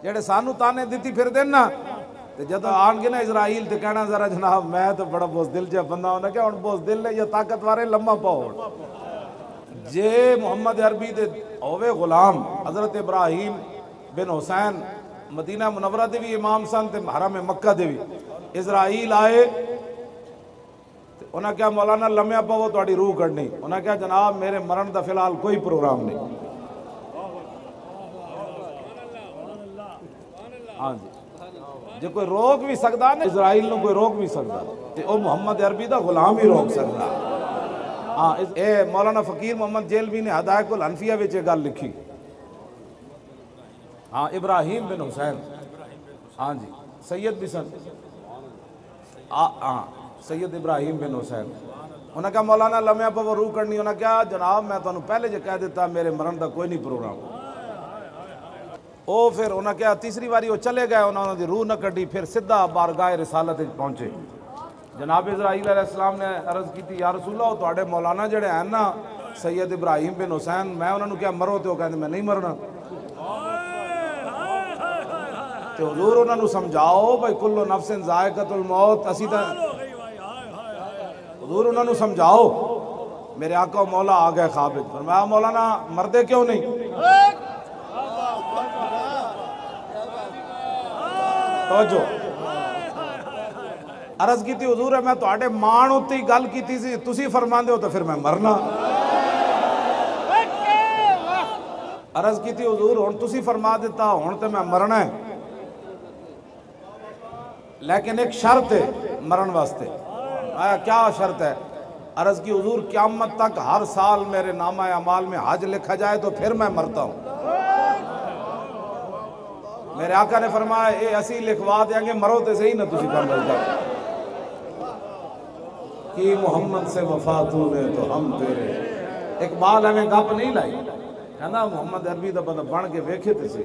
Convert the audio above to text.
ਜਿਹੜੇ ਸਾਨੂੰ ਤਾਨੇ ਦਿੱਤੀ ਫਿਰਦੇ ਨੇ ਨਾ ਤੇ ਜਦੋਂ ਆਣਗੇ ਨਾ ਇਜ਼ਰਾਈਲ ਤੇ ਕਹਿਣਾ ਜ਼ਰਾ ਜਨਾਬ ਮੈਂ ਤਾਂ ਬੜਾ ਬੁਜ਼ਦਿਲ ਜਿਹਾ ਬੰਦਾ ਉਹਨਾਂ ਕਿ ਹੁਣ ਬੁਜ਼ਦਿਲ ਨੇ ਜਾਂ ਤਾਕਤਵਾਰੇ ਲੰਮਾ ਪਾਉ ਜੇ ਮੁਹੰਮਦ ਅਰਬੀ ਦੇ ਹੋਵੇ ਗੁਲਾਮ ਹਜ਼ਰਤ ਇਬਰਾਹੀਮ ਬਿਨ ਹੁਸੈਨ ਮਦੀਨਾ ਮੁਨਵਰਾ ਦੇ ਵੀ ਇਮਾਮ ਸਨ ਤੇ ਹਰਮ ਮੱਕਾ ਦੇ ਵੀ ਇਜ਼ਰਾਈਲ ਆਏ ਤੇ ਉਹਨਾਂ ਕਿਹਾ ਮੌਲਾਨਾ ਲੰਮਿਆ ਪਵੋ ਤੁਹਾਡੀ ਰੂਹ ਕੱਢਣੀ ਉਹਨਾਂ ਕਿਹਾ ਜਨਾਬ ਮੇਰੇ ਮਰਨ ਦਾ ਫਿਲਹਾਲ ਕੋਈ ਪ੍ਰੋਗਰਾਮ ਨਹੀਂ ਹਾਂਜੀ ਜੇ ਕੋਈ ਰੋਕ ਵੀ ਸਕਦਾ ਨਾ ਇਜ਼ਰਾਈਲ ਨੂੰ ਕੋਈ ਰੋਕ ਵੀ ਸਕਦਾ ਤੇ ਉਹ ਮੁਹੰਮਦ ਅਰਬੀ ਦਾ ਗੁਲਾਮ ਹੀ ਰੋਕ ਸਕਦਾ ਹਾਂ ਇਸ- ਇਹ ਮੌਲਾਨਾ ਫਕੀਰ ਮੁਹੰਮਦ ਜੇਲਵੀ ਨੇ ਹਦਾਇਤੁਲ ਅਨਫੀਆ ਵਿੱਚ ਇਹ ਗੱਲ ਲਿਖੀ हाँ इब्राहिम बिन हुसैन हाँ जी सैयद भी सन आ- हाँ सैयद इब्राहिम बिन हुसैन उन्हें कहा मौलाना लम्या पर वो रूह करनी उन्हें क्या जनाब मैं ਤੁਹਾਨੂੰ ਪਹਿਲੇ ਜੇ ਕਹਿ ਦਿੱਤਾ ਮੇਰੇ ਮਰਨ ਦਾ ਕੋਈ ਨਹੀਂ ਪ੍ਰੋਗਰਾਮ ਉਹ ਫਿਰ ਉਹਨਾਂ ਕਿਹਾ ਤੀਸਰੀ ਵਾਰੀ ਉਹ ਚਲੇ ਗਏ ਉਹਨਾਂ ਉਹਨਾਂ ਦੀ ਰੂਹ ਨਾ ਕੱਢੀ ਫਿਰ ਸਿੱਧਾ ਬਾਰਗਾਹ ਰਿਸਾਲਤ ਵਿੱਚ ਪਹੁੰਚੇ ਜਨਾਬ ਇਜ਼ਰਾਈਲ ਅਲੈਹਿਸਲਾਮ ਨੇ ਅਰਜ਼ ਕੀਤੀ ਯਾ ਰਸੂਲਾ ਉਹ ਤੁਹਾਡੇ ਮੌਲਾਨਾ ਜਿਹੜੇ ਹਨ ਨਾ ਸੈਯਦ ਇਬਰਾਹੀਮ ਬਿਨ ਹੁਸੈਨ ਮੈਂ ਉਹਨਾਂ ਨੂੰ ਕਿਹਾ ਮਰੋ ਤੇ ਉਹ ਕਹਿੰਦੇ ਮੈਂ ਨਹੀਂ ਮਰਨਾ ਤੇ ਹਜ਼ੂਰ ਉਹਨਾਂ ਨੂੰ ਸਮਝਾਓ ਭਾਈ ਕੁੱਲੋ ਨਫਸਿਨ ਜ਼ਾਇਕਤੁਲ ਮੌਤ ਅਸੀਂ ਤਾਂ ਹਜ਼ੂਰ ਉਹਨਾਂ ਨੂੰ ਸਮਝਾਓ ਮੇਰੇ ਆਕਾ ਮੌਲਾ ਆ ਗਏ ख्वाब ਵਿੱਚ फरमाया मौलाना मरदे क्यों नहीं ਤਵੱਜੋ ਅਰਜ਼ ਕੀਤੀ ਹਜ਼ੂਰ ਮੈਂ ਤੁਹਾਡੇ ਮਾਣ ਉੱਤੇ ਹੀ ਗੱਲ ਕੀਤੀ ਸੀ ਤੁਸੀਂ ਫਰਮਾਉਂਦੇ ਹੋ ਤਾਂ ਫਿਰ ਮੈਂ ਮਰਨਾ ਅਰਜ਼ ਕੀਤੀ ਹਜ਼ੂਰ ਹੁਣ ਤੁਸੀਂ ਫਰਮਾ ਦਿੱਤਾ ਹੁਣ ਤੇ ਮੈਂ ਮਰਨਾ ਹੈ लेकिन एक शर्त है मरण वास्ते आया क्या शर्त है अर्ज की हजूर क्यामत तक हर साल मेरे नामा अमाल में हज लिखा जाए तो फिर मैं मरता हूं मेरे आका ने फरमाया ये असी लिखवा देंगे मरो तो सही ना तुम कर मिलता कि मोहम्मद से वफा तू ने तो हम तेरे। इकबाल हमें गप नहीं लाई। कहना मोहम्मद अरबी का बंदा बन के वेखे तो सी।